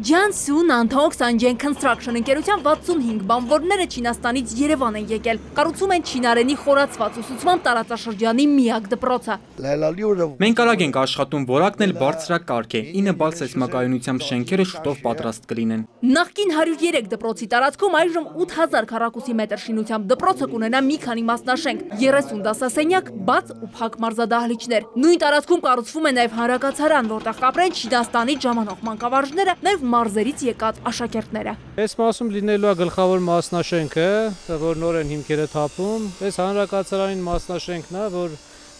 Jiangsu Nantong Sanjian Construction ընկերության 65 բանվորները Չինաստանից Երևան են եկել։ Կառուցում են Չինարենի խորացված ուսուցման տարածաշրջանի միակ դպրոցը։ Մենք արագ ենք աշխատում, որակն էլ բարձրակարգ է։ 9 բալ սեյսմակայունությամբ շենքերը շուտով պատրաստ կլինեն։ Նախկին 103 դպրոցի տարածքում այժմ 8000 քառակուսի մետր շինությամբ դպրոցը կունենա մի քանի մասնաշենք, 30 դասասենյակ, բաց ու փակ մարզադահլիճներ։ Նույն տարածքում կառուցվում է նաև հանրակացարան, որտեղ կապրեն Չինաստանից ժամանող մանկավարժները, նաև մարզերից եկած աշակերտները։ Այս մասում լինելու է գլխավոր մասնաշենքը, որ նոր են հիմքերը թափում։ Այս հանրակացարային մասնաշենքն է, որ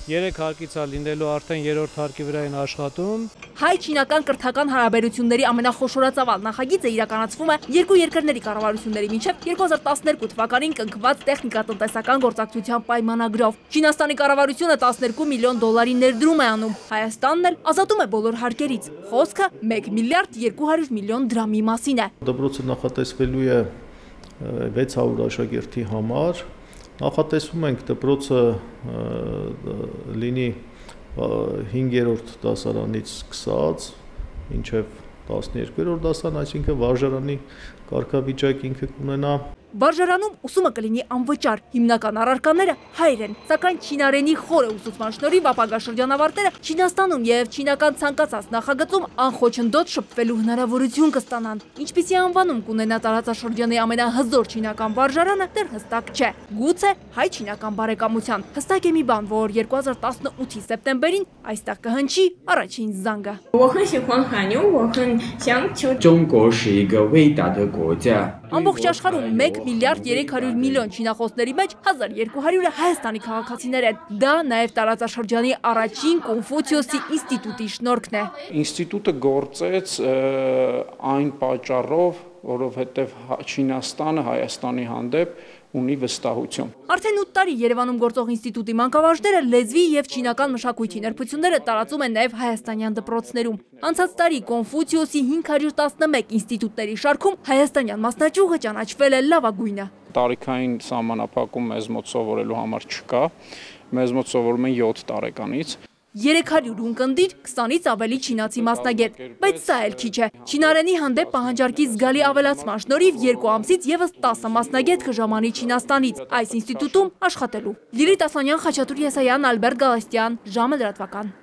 Երեք հարկից է լինելու արդեն երրորդ հարկի վրա են աշխատում։ Հայ-չինական կրթական հարաբերությունների ամենախոշորածավալ նախագիծը իրականացվում է երկու երկրների կառավարությունների միջև 2012 թվականին կնքված տեխնիկատնտեսական գործակցության պայմանագրով։ Չինաստանի կառավարությունը 12 միլիոն դոլարի ներդրում է անում, Հայաստանն էլ ազատում է բոլոր հարկերից։ Խոսքը 1 միլիարդ 200 միլիոն դրամի մասին է։ Դպրոցը նախատեսվելու է 600 աշակերտի համար Նախատեսում ենք դպրոցը լինի 5-րդ դասարանից սկսած մինչև 12-րդ դասարան, այսինքն վարժարանի կարգավիճակ ինքը կունենա Վարժարանում ուսումը կլինի անվճար, հիմնական առարկաները հայր են, սակայն չինարենի խորը ուսուցման շնորհիվ ապագա շրջանավարտները Չինաստանում եւ չինական ցանկացած նախագծում անխոչնդոտ շփվելու հնարավորություն կստանան։ Ինչպիսի անվանում կունենա տարածաշրջանի ամենահզոր չինական վարժարանը, դեռ հստակ չէ։ Գուցե հայ-չինական բարեկամության։ Հստակ է մի բան, որ 2018-ի սեպտեմբերին այստեղ կհնչի առաջին զանգը։ 我很喜欢韩牛，我很想求。中国是一个伟大的国家。 Ամբողջ աշխարհում 1 միլիարդ 300 միլիոն չինախոսների մեջ 1200-ը Հայաստանի քաղաքացիներ են։ Դա նաև տարածաշրջանի առաջին Կոնֆուցիոսի ինստիտուտի շնորհքն է։ Ինստիտուտը գործեց այն պատճառով, որովհետև Չինաստանը Հայաստանի հանդեպ ունի վստահություն։ Արդեն 8 տարի Երևանում գործող ինստիտուտի մանկավարժները լեզվի եւ չինական մշակույթի նրբությունները տարածում են նաև հայաստանյան դպրոցներում։ Անցած տարի Կոնֆուցիոսի 511 ինստիտուտների շարքում հայաստանյան մասնաճյուղը ճանաչվել է լավագույնը։ Տարիքային սահմանափակում մեզ մոտ սովորելու համար չկա։ Մեզ մոտ սովորում են 7 տարեկանից։ 300 ունկնդիր 20-ից ավելի չինացի մասնագետ, բայց սա էլ քիչ է։ Չինարենի հանդեպ պահանջարկի զգալի ավելացման շնորհիվ 2 ամսից եւս 10 մասնագետ կժամանի Չինաստանից այս ինստիտուտում աշխատելու։ Լիլիթ Ասանյան, Խաչատուր Եսայան, Ալբերտ Գալստյան, ժամը լրատվական։